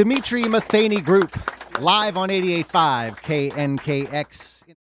Dimitri Matheny Group, live on 88.5 KNKX.